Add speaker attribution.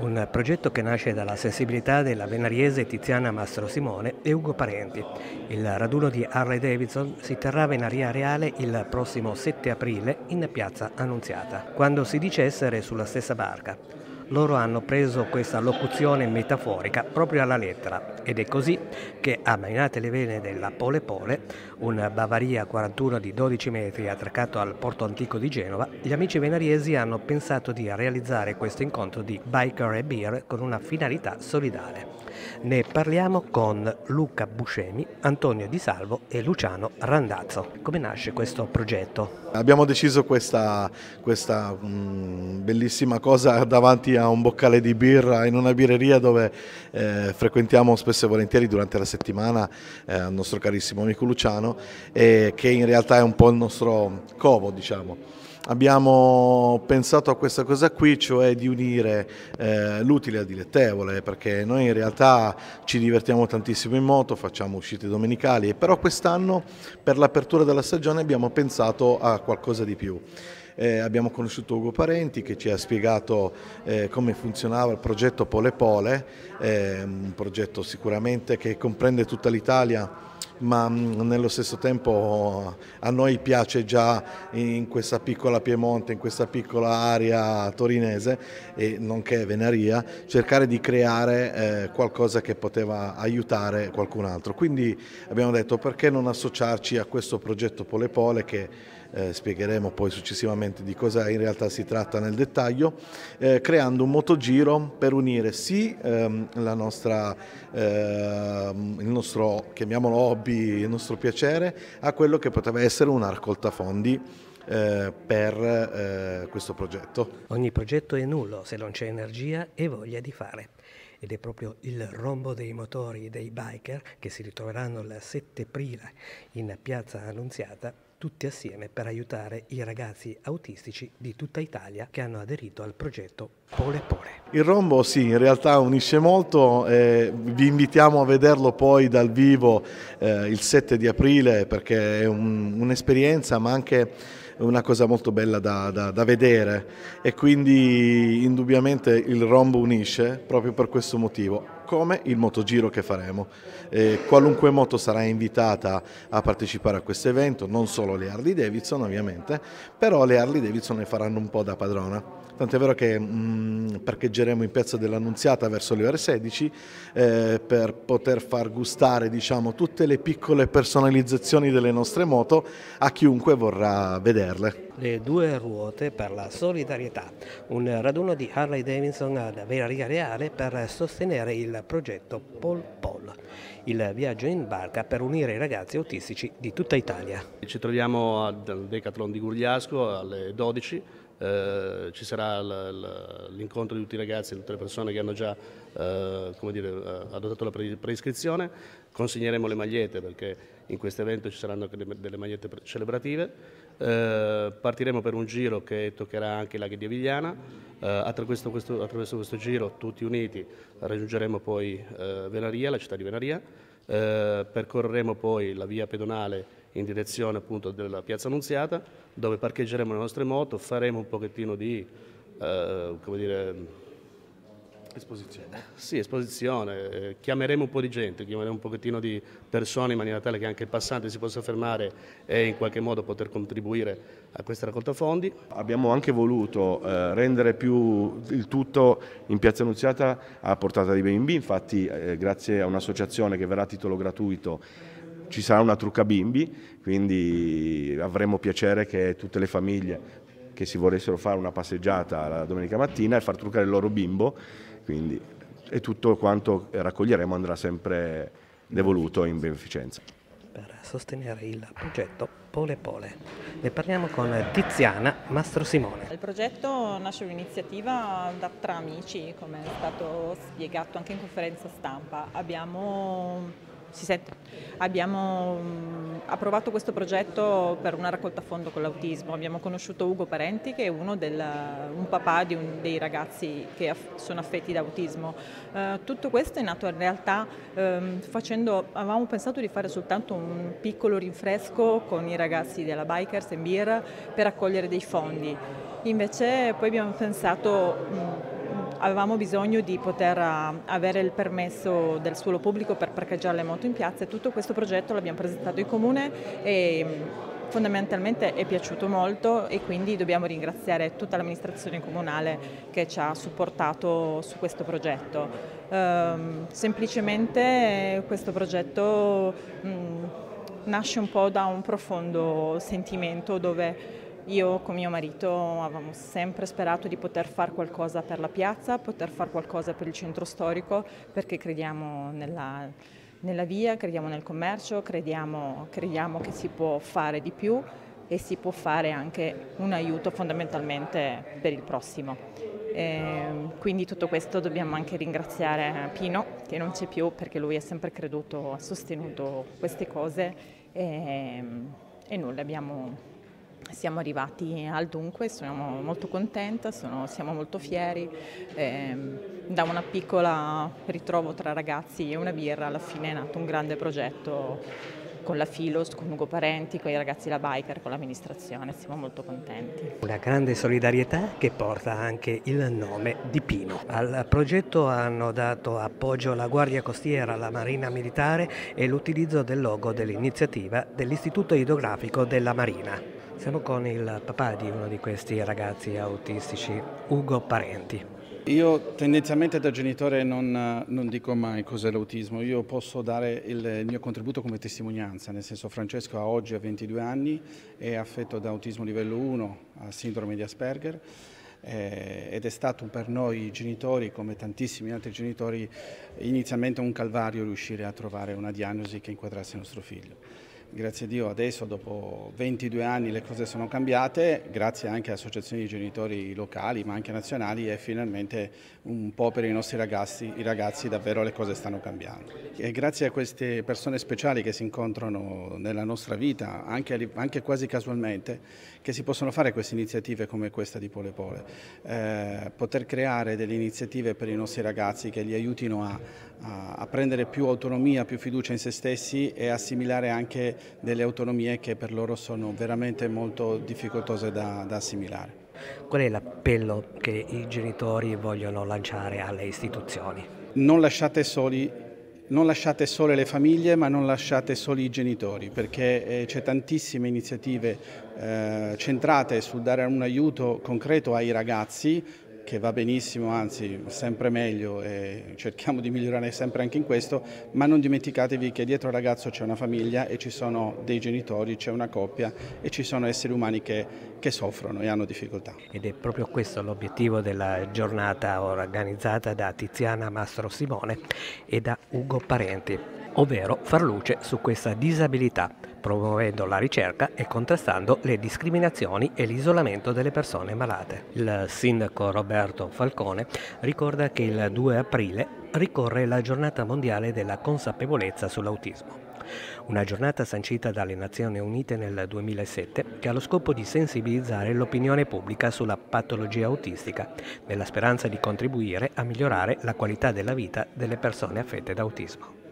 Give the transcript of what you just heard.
Speaker 1: Un progetto che nasce dalla sensibilità della venariese Tiziana Mastro Simone e Ugo Parenti. Il raduno di Harley Davidson si terrà Venaria Reale il prossimo 7 aprile in piazza Annunziata, quando si dice essere sulla stessa barca loro hanno preso questa locuzione metaforica proprio alla lettera ed è così che a Mainate le Vene della Pole Pole, un Bavaria 41 di 12 metri attraccato al porto antico di Genova, gli amici venariesi hanno pensato di realizzare questo incontro di biker e beer con una finalità solidale. Ne parliamo con Luca Buscemi, Antonio Di Salvo e Luciano Randazzo. Come nasce questo progetto?
Speaker 2: Abbiamo deciso questa, questa mh, mm, bellissima cosa davanti a un boccale di birra in una birreria dove eh, frequentiamo spesso e volentieri durante la settimana eh, il nostro carissimo amico Luciano e che in realtà è un po' il nostro covo diciamo abbiamo pensato a questa cosa qui, cioè di unire eh, l'utile al dilettevole, perché noi in realtà ci divertiamo tantissimo in moto, facciamo uscite domenicali, però quest'anno per l'apertura della stagione abbiamo pensato a qualcosa di più. Eh, abbiamo conosciuto Ugo Parenti che ci ha spiegato eh, come funzionava il progetto Pole Pole, eh, un progetto sicuramente che comprende tutta l'Italia ma mm, nello stesso tempo a noi piace già in questa piccola Piemonte, in questa piccola area torinese e nonché Venaria, cercare di creare eh, qualcosa che poteva aiutare qualcun altro. Quindi abbiamo detto perché non associarci a questo progetto Pole Pole che eh, spiegheremo poi successivamente di cosa in realtà si tratta nel dettaglio, eh, creando un motogiro per unire sì ehm, nostra, ehm, il nostro, chiamiamolo hobby, il nostro piacere, a quello che poteva essere una raccolta fondi eh, per eh, questo progetto.
Speaker 1: Ogni progetto è nullo se non c'è energia e voglia di fare ed è proprio il rombo dei motori dei biker che si ritroveranno il 7 aprile in piazza Annunziata tutti assieme per aiutare i ragazzi autistici di tutta Italia che hanno aderito al progetto Pole Pole.
Speaker 2: Il rombo sì, in realtà unisce molto, eh, vi invitiamo a vederlo poi dal vivo eh, il 7 di aprile perché è un, un'esperienza ma anche una cosa molto bella da, da, da, vedere e quindi indubbiamente il rombo unisce proprio per questo motivo come il motogiro che faremo. Eh, qualunque moto sarà invitata a partecipare a questo evento, non solo le Harley Davidson ovviamente, però le Harley Davidson ne faranno un po' da padrona. Tant'è vero che mh, mm, parcheggeremo in piazza dell'Annunziata verso le ore 16 eh, per poter far gustare diciamo, tutte le piccole personalizzazioni delle nostre moto a chiunque vorrà vederle
Speaker 1: le due ruote per la solidarietà, un raduno di Harley Davidson ad Venaria Reale per sostenere il progetto Pol Pol, il viaggio in barca per unire i ragazzi autistici di tutta Italia.
Speaker 3: Ci troviamo al Decathlon di Gurgliasco alle 12 eh, ci sarà l'incontro di tutti i ragazzi e tutte le persone che hanno già eh, dire, eh, adottato la preiscrizione, consegneremo le magliette perché in questo evento ci saranno anche delle magliette celebrative, eh, partiremo per un giro che toccherà anche i laghi di Avigliana, eh, attraverso questo, attraverso, questo, giro tutti uniti raggiungeremo poi eh, Venaria, la città di Venaria, percorreremo poi la via pedonale in direzione appunto della piazza Annunziata, dove parcheggeremo le nostre moto, faremo un pochettino di, eh, come dire,
Speaker 2: Esposizione.
Speaker 3: Sì, esposizione. Eh, chiameremo un po' di gente, chiameremo un pochettino di persone in maniera tale che anche il passante si possa fermare e in qualche modo poter contribuire a questa raccolta fondi.
Speaker 4: Abbiamo anche voluto eh, rendere più il tutto in Piazza Annunziata a portata di bimbi, infatti eh, grazie a un'associazione che verrà a titolo gratuito ci sarà una trucca bimbi, quindi avremo piacere che tutte le famiglie che si volessero fare una passeggiata la domenica mattina e far truccare il loro bimbo, quindi, e tutto quanto raccoglieremo andrà sempre devoluto in beneficenza.
Speaker 1: Per sostenere il progetto Pole Pole. Ne parliamo con Tiziana Mastro Simone.
Speaker 5: Il progetto nasce un'iniziativa tra amici, come è stato spiegato anche in conferenza stampa. Abbiamo si sente. Abbiamo mh, approvato questo progetto per una raccolta fondo con l'autismo. Abbiamo conosciuto Ugo Parenti che è del, un papà di un, dei ragazzi che aff sono affetti da autismo. Uh, tutto questo è nato in realtà um, facendo, avevamo pensato di fare soltanto un piccolo rinfresco con i ragazzi della Bikers and Beer per raccogliere dei fondi. Invece poi abbiamo pensato mh, avevamo bisogno di poter avere il permesso del suolo pubblico per parcheggiare le moto in piazza e tutto questo progetto l'abbiamo presentato in comune e fondamentalmente è piaciuto molto e quindi dobbiamo ringraziare tutta l'amministrazione comunale che ci ha supportato su questo progetto. Um, semplicemente questo progetto um, nasce un po' da un profondo sentimento dove io con mio marito avevamo sempre sperato di poter fare qualcosa per la piazza, poter fare qualcosa per il centro storico perché crediamo nella nella via, crediamo nel commercio, crediamo, crediamo che si può fare di più e si può fare anche un aiuto fondamentalmente per il prossimo. E quindi tutto questo dobbiamo anche ringraziare Pino che non c'è più perché lui ha sempre creduto, ha sostenuto queste cose e, e nulla, abbiamo siamo arrivati al dunque, sono molto contenta, sono, siamo molto fieri. Eh, da una piccola ritrovo tra ragazzi e una birra alla fine è nato un grande progetto con la Filos, con Ugo Parenti, con i ragazzi della Biker, con l'amministrazione, siamo molto contenti.
Speaker 1: Una grande solidarietà che porta anche il nome di Pino. Al progetto hanno dato appoggio la Guardia Costiera, la Marina Militare e l'utilizzo del logo dell'iniziativa dell'Istituto Idrografico della Marina. Siamo con il papà di uno di questi ragazzi autistici, Ugo Parenti.
Speaker 6: Io tendenzialmente da genitore non, non dico mai cos'è l'autismo, io posso dare il, mio contributo come testimonianza, nel senso Francesco ha oggi ha 22 anni, è affetto da autismo livello 1, ha sindrome di Asperger eh, ed è stato per noi genitori, come tantissimi altri genitori, inizialmente un calvario riuscire a trovare una diagnosi che inquadrasse il nostro figlio. Grazie a Dio adesso dopo 22 anni le cose sono cambiate, grazie anche a associazioni di genitori locali ma anche nazionali e finalmente un po' per i nostri ragazzi, i ragazzi davvero le cose stanno cambiando. E grazie a queste persone speciali che si incontrano nella nostra vita, anche, anche quasi casualmente, che si possono fare queste iniziative come questa di Pole Pole. Eh, poter creare delle iniziative per i nostri ragazzi che li aiutino a, a, a prendere più autonomia, più fiducia in se stessi e assimilare anche delle autonomie che per loro sono veramente molto difficoltose da, da assimilare.
Speaker 1: Qual è l'appello che i genitori vogliono lanciare alle istituzioni?
Speaker 6: Non lasciate soli non lasciate sole le famiglie ma non lasciate soli i genitori perché eh, c'è tantissime iniziative eh, centrate sul dare un aiuto concreto ai ragazzi che va benissimo, anzi sempre meglio e cerchiamo di migliorare sempre anche in questo, ma non dimenticatevi che dietro al ragazzo c'è una famiglia e ci sono dei genitori, c'è una coppia e ci sono esseri umani che, che soffrono e hanno difficoltà.
Speaker 1: Ed è proprio questo l'obiettivo della giornata organizzata da Tiziana Mastro Simone e da Ugo Parenti, ovvero far luce su questa disabilità promuovendo la ricerca e contrastando le discriminazioni e l'isolamento delle persone malate. Il sindaco Roberto Falcone ricorda che il 2 aprile ricorre la giornata mondiale della consapevolezza sull'autismo. Una giornata sancita dalle Nazioni Unite nel 2007 che ha lo scopo di sensibilizzare l'opinione pubblica sulla patologia autistica, nella speranza di contribuire a migliorare la qualità della vita delle persone affette da autismo.